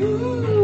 Ooh.